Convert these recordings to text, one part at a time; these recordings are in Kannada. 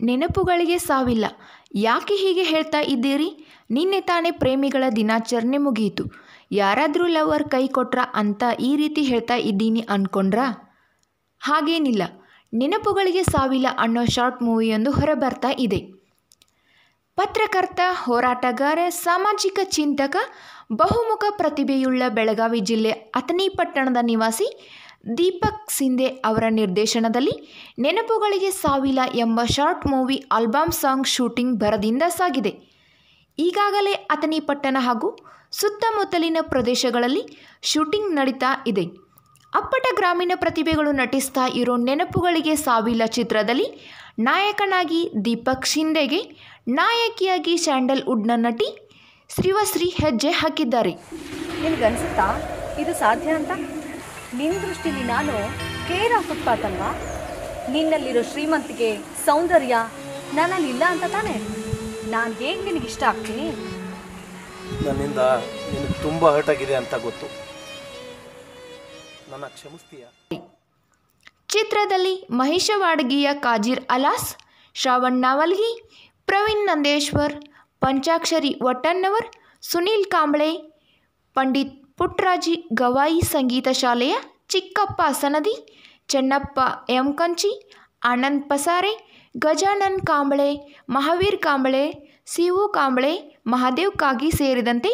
ನೆನಪುಗಳಿಗೆ ಸಾವಿಲ್ಲ. ಯಾಕೆ ಹೀಗೆ ಹೇಳ್ತಾ ಇದ್ದೀರಿ? ನಿನ್ನೆ ತಾನೇ ಪ್ರೇಮಿಗಳ ದಿನಾಚರಣೆ ಮುಗಿಯಿತು. ಯಾರಾದರೂ ಲವರ್ ಕೈ ಕೊಟ್ರ ಅಂತ ಈ ರೀತಿ ಹೇಳ್ತಾ ಇದ್ದೀನಿ ಅಂದ್ಕೊಂಡ್ರಾ ಹಾಗೇನಿಲ್ಲ. ನೆನಪುಗಳಿಗೆ ಸಾವಿಲ್ಲ ಅನ್ನೋ ಶಾರ್ಟ್ ಮೂವಿಯೊಂದು ಹೊರಬರ್ತಾ ಇದೆ. ಪತ್ರಕರ್ತ, ಹೋರಾಟಗಾರ, ಸಾಮಾಜಿಕ ಚಿಂತಕ, ಬಹುಮುಖ ಪ್ರತಿಭೆಯುಳ್ಳ ಬೆಳಗಾವಿ ಜಿಲ್ಲೆ ಅಥಣಿ ಪಟ್ಟಣದ ನಿವಾಸಿ ದೀಪಕ್ ಸಿಂಧೆ ಅವರ ನಿರ್ದೇಶನದಲ್ಲಿ ನೆನಪುಗಳಿಗೆ ಸಾವಿಲ್ಲ ಎಂಬ short movie album song shooting ಭರದಿಂದ ಸಾಗಿದೆ. ಈಗಾಗಲೇ ಅಥನಿ ಪಟ್ಟಣ ಹಾಗೂ ಸುತ್ತಮುತ್ತಲಿನ ಪ್ರದೇಶಗಳಲ್ಲಿ ಶೂಟಿಂಗ್ ನಡೀತಾ ಇದೆ. ಅಪ್ಪಟ ಗ್ರಾಮೀಣ ಪ್ರತಿಭೆಗಳು ನಟಿಸ್ತಾ ಇರೋ ನೆನಪುಗಳಿಗೆ ಸಾವಿಲ್ಲ ಚಿತ್ರದಲ್ಲಿ ನಾಯಕನಾಗಿ ದೀಪಕ್ ಶಿಂದೆಗೆ ನಾಯಕಿಯಾಗಿ ಸ್ಯಾಂಡಲ್ವುಡ್ನ ನಟಿ ಶ್ರೀವಶ್ರೀ ಹೆಜ್ಜೆ ಹಾಕಿದ್ದಾರೆ. ನಿನಗನ್ಸುತ್ತಾ ಇದು ಸಾಧ್ಯ ಅಂತ? ನಿನ್ನ ದೃಷ್ಟಿಲಿ ನಾನು ಕೇರ ಫುಟ್ಪಾತ್ ಅಲ್ವಾ ನಿನ್ನಲ್ಲಿರೋ ಶ್ರೀಮಂತಿಗೆ ಸೌಂದರ್ಯ ನನ್ನಲ್ಲಿ ಇಲ್ಲ ಅಂತ ತಾನೆ? ನಾನು ಹೇಗೆ ನಿನಗೆ ಇಷ್ಟ ಆಗ್ತೀನಿ? ನನ್ನಿಂದ ನಿನಗೆ ತುಂಬ ಹರ್ಟ್ ಆಗಿದೆ ಅಂತ ಗೊತ್ತು. ನನ್ನ ಕ್ಷಮಿಸ್ತೀಯ? ಚಿತ್ರದಲ್ಲಿ ಮಹಿಷ ವಾಡಗಿಯ ಕಾಜಿರ್ ಅಲಾಸ್ ಶ್ರಾವಣ್ ನಾವಲ್ಗಿ ಪ್ರವೀಣ್ ನಂದೇಶ್ವರ್ ಪಂಚಾಕ್ಷರಿ ಒಟ್ಟಣ್ಣವರ್ ಸುನೀಲ್ ಕಾಂಬ್ಳೆ ಪಂಡಿತ್ ಪುಟ್ರಾಜಿ ಗವಾಯಿ ಸಂಗೀತ ಶಾಲೆಯ ಚಿಕ್ಕಪ್ಪ ಸನದಿ, ಚೆನ್ನಪ್ಪ ಎಂ ಕಂಚಿ ಆನಂದ್ ಪಸಾರೆ, ಗಜಾನನ್ ಕಾಂಬಳೆ, ಮಹಾವೀರ್ ಕಾಂಬಳೆ, ಸಿವು ಕಾಂಬಳೆ, ಮಹಾದೇವ್ ಕಾಗಿ ಸೇರಿದಂತೆ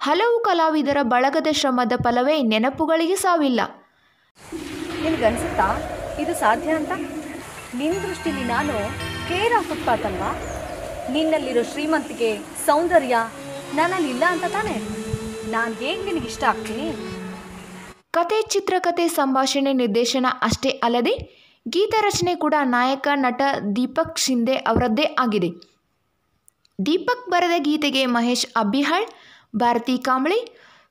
ಹಲವು ಕಲಾವಿದರ ಬಳಗದ ಶ್ರಮದ ಫಲವೇ ನೆನಪುಗಳಿಗೆ ಸಾವಿಲ್ಲ. ನಿನಗನ್ಸುತ್ತಾ ಇದು ಸಾಧ್ಯ ಅಂತ? ನಿನ್ನ ದೃಷ್ಟಿಲಿ ನಾನು ಕೇರ ಫುಟ್ಪಾತ್ ಅಲ್ವಾ? ನಿನ್ನಲ್ಲಿರೋ ಶ್ರೀಮಂತಿಗೆ ಸೌಂದರ್ಯ ನನ್ನಲ್ಲಿ ಇಲ್ಲ ಅಂತ ತಾನೇ? ನಾನು ಹೇಗೆ ನಿನಗೆ ಇಷ್ಟ ಆಗ್ತೀನಿ? ಕತೆ ಚಿತ್ರಕಥೆ ಸಂಭಾಷಣೆ, ನಿರ್ದೇಶನ ಅಷ್ಟೇ ಅಲ್ಲದೆ ಗೀತ ರಚನೆ ಕೂಡ ನಾಯಕ, ನಟ ದೀಪಕ್ ಶಿಂದೆ ಅವರದ್ದೇ ಆಗಿದೆ. ದೀಪಕ್ ಬರೆದ ಗೀತೆಗೆ ಮಹೇಶ್ ಅಬ್ಬಿಹಾಳ್, ಭಾರತಿ ಕಾಂಬಳಿ,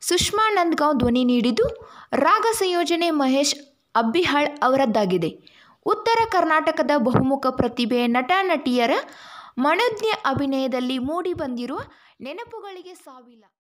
ಸುಷ್ಮಾ ನಂದ್ಗಾಂವ್ ಧ್ವನಿ ನೀಡಿದ್ದು ರಾಗ ಸಂಯೋಜನೆ ಮಹೇಶ್ ಅಬ್ಬಿಹಾಳ್ ಅವರದ್ದಾಗಿದೆ. ಉತ್ತರ ಕರ್ನಾಟಕದ ಬಹುಮುಖ ಪ್ರತಿಭೆ ನಟ, ನಟಿಯರ ಮನೋಜ್ಞ ಅಭಿನಯದಲ್ಲಿ ಮೂಡಿಬಂದಿರುವ ನೆನಪುಗಳಿಗೆ ಸಾವಿಲ್ಲ.